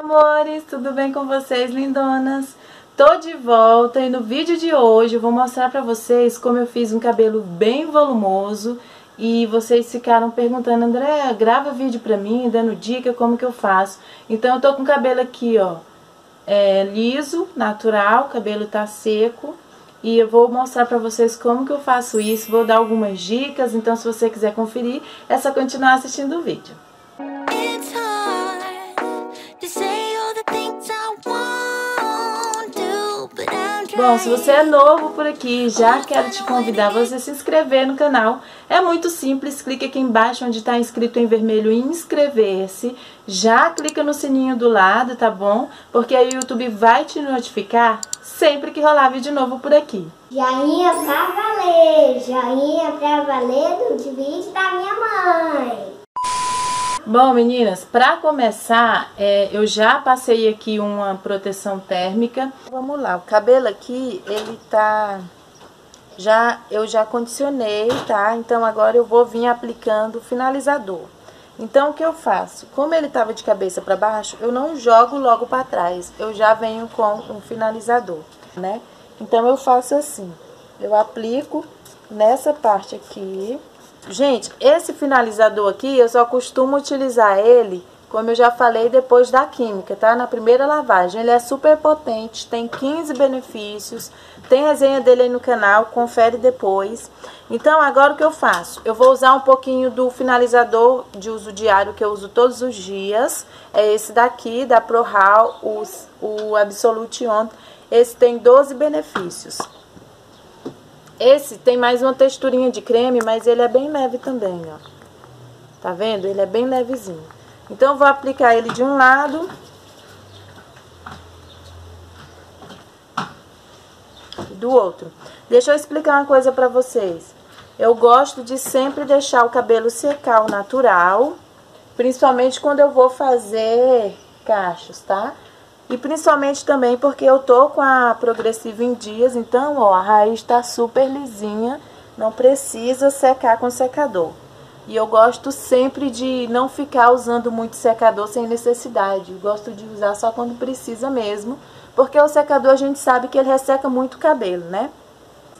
amores, tudo bem com vocês, lindonas? Tô de volta e no vídeo de hoje eu vou mostrar pra vocês como eu fiz um cabelo bem volumoso e vocês ficaram perguntando, André, grava vídeo pra mim, dando dica como que eu faço. Então eu tô com o cabelo aqui, ó, é, liso, natural, o cabelo tá seco e eu vou mostrar pra vocês como que eu faço isso, vou dar algumas dicas, então se você quiser conferir, é só continuar assistindo o vídeo. Bom, se você é novo por aqui, já quero te convidar a você se inscrever no canal. É muito simples, clique aqui embaixo onde está escrito em vermelho inscrever-se. Já clica no sininho do lado, tá bom? Porque aí o YouTube vai te notificar sempre que rolar vídeo novo por aqui. Joinha pra valer, joinha pra valer do vídeo da minha mãe. Bom, meninas, para começar, é, eu já passei aqui uma proteção térmica. Vamos lá, o cabelo aqui, ele tá... Já, eu já condicionei, tá? Então, agora eu vou vir aplicando o finalizador. Então, o que eu faço? Como ele tava de cabeça para baixo, eu não jogo logo para trás. Eu já venho com um finalizador, né? Então, eu faço assim. Eu aplico nessa parte aqui Gente, esse finalizador aqui, eu só costumo utilizar ele, como eu já falei, depois da química, tá? Na primeira lavagem. Ele é super potente, tem 15 benefícios, tem resenha dele aí no canal, confere depois. Então, agora o que eu faço? Eu vou usar um pouquinho do finalizador de uso diário, que eu uso todos os dias. É esse daqui, da ProHal, o, o Absolute On. Esse tem 12 benefícios. Esse tem mais uma texturinha de creme, mas ele é bem leve também, ó. Tá vendo? Ele é bem levezinho. Então, vou aplicar ele de um lado. Do outro. Deixa eu explicar uma coisa pra vocês. Eu gosto de sempre deixar o cabelo secar ao natural. Principalmente quando eu vou fazer cachos, tá? E principalmente também porque eu tô com a progressiva em dias, então, ó, a raiz tá super lisinha, não precisa secar com secador. E eu gosto sempre de não ficar usando muito secador sem necessidade. Eu gosto de usar só quando precisa mesmo, porque o secador a gente sabe que ele resseca muito o cabelo, né?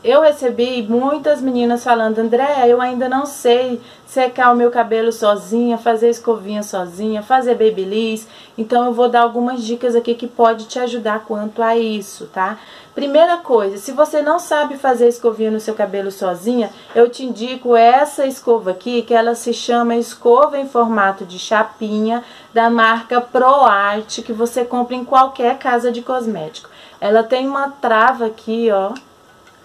Eu recebi muitas meninas falando, André, eu ainda não sei secar o meu cabelo sozinha, fazer escovinha sozinha, fazer babyliss. Então eu vou dar algumas dicas aqui que pode te ajudar quanto a isso, tá? Primeira coisa, se você não sabe fazer escovinha no seu cabelo sozinha, eu te indico essa escova aqui, que ela se chama escova em formato de chapinha, da marca ProArt, que você compra em qualquer casa de cosmético. Ela tem uma trava aqui, ó,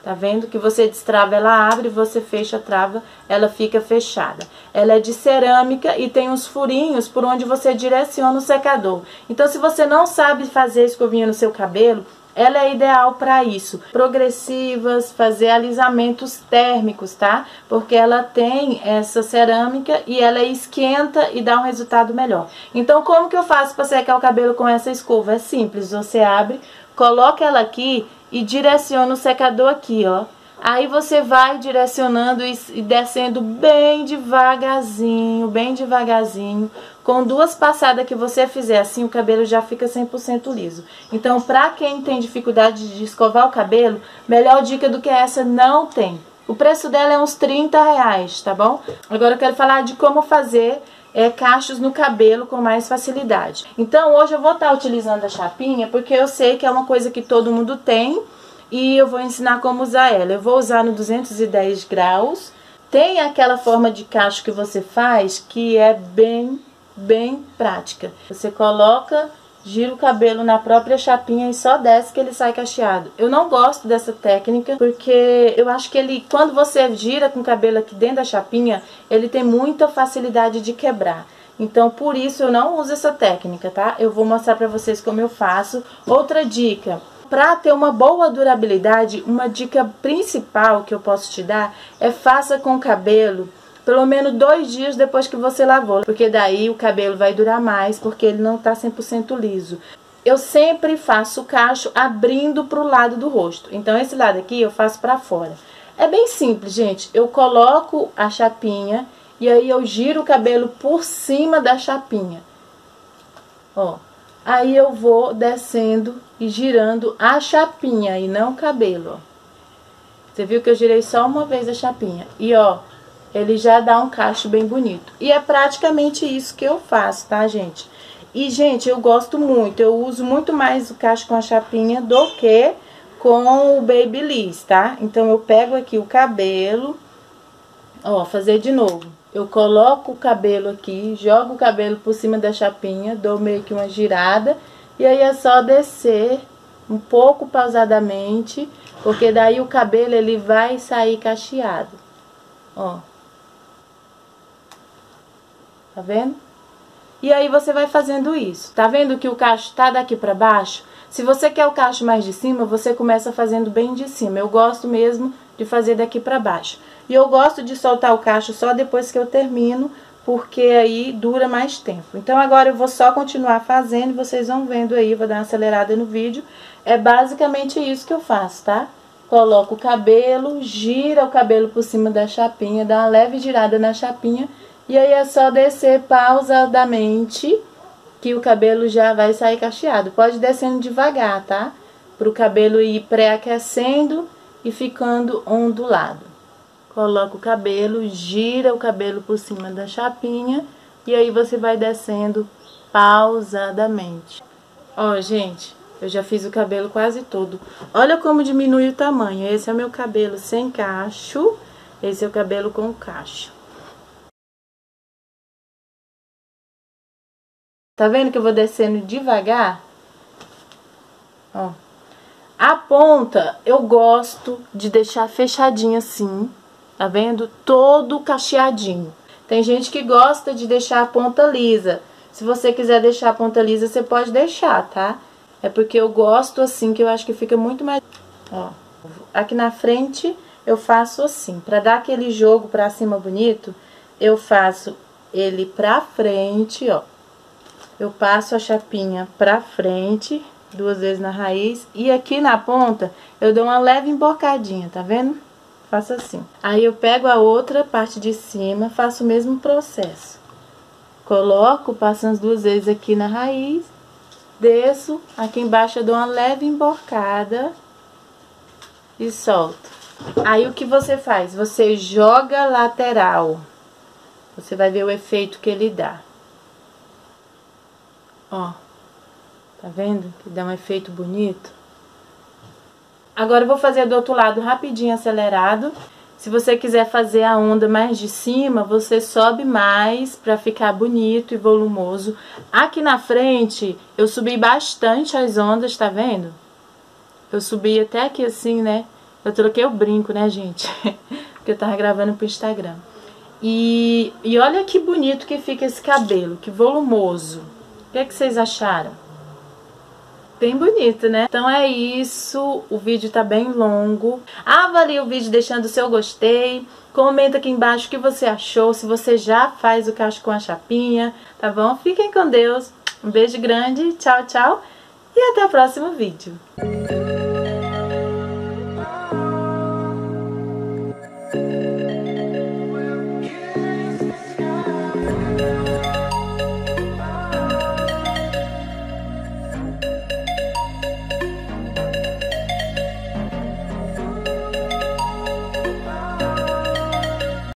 Tá vendo que você destrava, ela abre, você fecha a trava, ela fica fechada. Ela é de cerâmica e tem uns furinhos por onde você direciona o secador. Então, se você não sabe fazer escovinha no seu cabelo, ela é ideal para isso. Progressivas, fazer alisamentos térmicos, tá? Porque ela tem essa cerâmica e ela esquenta e dá um resultado melhor. Então, como que eu faço para secar o cabelo com essa escova? É simples, você abre, coloca ela aqui e direciona o secador aqui, ó. Aí você vai direcionando e descendo bem devagarzinho, bem devagarzinho. Com duas passadas que você fizer assim, o cabelo já fica 100% liso. Então, pra quem tem dificuldade de escovar o cabelo, melhor dica do que essa não tem. O preço dela é uns 30 reais, tá bom? Agora eu quero falar de como fazer é, cachos no cabelo com mais facilidade. Então hoje eu vou estar tá utilizando a chapinha porque eu sei que é uma coisa que todo mundo tem e eu vou ensinar como usar ela. Eu vou usar no 210 graus. Tem aquela forma de cacho que você faz que é bem, bem prática. Você coloca gira o cabelo na própria chapinha e só desce que ele sai cacheado. Eu não gosto dessa técnica porque eu acho que ele, quando você gira com o cabelo aqui dentro da chapinha, ele tem muita facilidade de quebrar. Então, por isso eu não uso essa técnica, tá? Eu vou mostrar pra vocês como eu faço. Outra dica, para ter uma boa durabilidade, uma dica principal que eu posso te dar é faça com o cabelo pelo menos dois dias depois que você lavou, porque daí o cabelo vai durar mais, porque ele não está 100% liso. Eu sempre faço o cacho abrindo para o lado do rosto, então esse lado aqui eu faço para fora. É bem simples, gente. Eu coloco a chapinha e aí eu giro o cabelo por cima da chapinha. Ó, Aí eu vou descendo e girando a chapinha e não o cabelo, ó. Você viu que eu girei só uma vez a chapinha. E ó, ele já dá um cacho bem bonito. E é praticamente isso que eu faço, tá, gente? E, gente, eu gosto muito, eu uso muito mais o cacho com a chapinha do que com o Babyliss, tá? Então, eu pego aqui o cabelo, ó, fazer de novo. Eu coloco o cabelo aqui, jogo o cabelo por cima da chapinha, dou meio que uma girada, e aí é só descer um pouco pausadamente, porque daí o cabelo ele vai sair cacheado. Ó. Tá vendo? E aí você vai fazendo isso. Tá vendo que o cacho tá daqui pra baixo? Se você quer o cacho mais de cima, você começa fazendo bem de cima. Eu gosto mesmo de fazer daqui pra baixo. E eu gosto de soltar o cacho só depois que eu termino, porque aí dura mais tempo. Então agora eu vou só continuar fazendo, vocês vão vendo aí, vou dar uma acelerada no vídeo. É basicamente isso que eu faço, tá? Coloco o cabelo, gira o cabelo por cima da chapinha, dá uma leve girada na chapinha e aí é só descer pausadamente que o cabelo já vai sair cacheado. Pode descendo devagar, tá? Para o cabelo ir pré-aquecendo e ficando ondulado. Coloca o cabelo, gira o cabelo por cima da chapinha e aí você vai descendo pausadamente. Ó, gente, eu já fiz o cabelo quase todo. Olha como diminui o tamanho. Esse é o meu cabelo sem cacho, esse é o cabelo com cacho. Tá vendo que eu vou descendo devagar? Ó. A ponta, eu gosto de deixar fechadinha assim, tá vendo? Todo cacheadinho. Tem gente que gosta de deixar a ponta lisa. Se você quiser deixar a ponta lisa, você pode deixar, tá? É porque eu gosto assim, que eu acho que fica muito mais... Ó, aqui na frente eu faço assim. Pra dar aquele jogo pra cima bonito, eu faço ele pra frente, ó eu passo a chapinha pra frente, duas vezes na raiz, e aqui na ponta eu dou uma leve embocadinha, tá vendo? Faço assim. Aí eu pego a outra parte de cima, faço o mesmo processo. Coloco, passo as duas vezes aqui na raiz, desço, aqui embaixo eu dou uma leve embocada e solto. Aí o que você faz? Você joga lateral. Você vai ver o efeito que ele dá. Ó, tá vendo? Que dá um efeito bonito. Agora eu vou fazer do outro lado rapidinho acelerado. Se você quiser fazer a onda mais de cima, você sobe mais pra ficar bonito e volumoso. Aqui na frente, eu subi bastante as ondas, tá vendo? Eu subi até aqui assim, né? Eu troquei o brinco, né, gente? Porque eu tava gravando pro Instagram. E, e olha que bonito que fica esse cabelo, que volumoso que, é que vocês acharam? Bem bonito, né? Então é isso, o vídeo tá bem longo. Avalie o vídeo deixando o seu gostei. Comenta aqui embaixo o que você achou, se você já faz o cacho com a chapinha, tá bom? Fiquem com Deus, um beijo grande, tchau, tchau e até o próximo vídeo. Ah.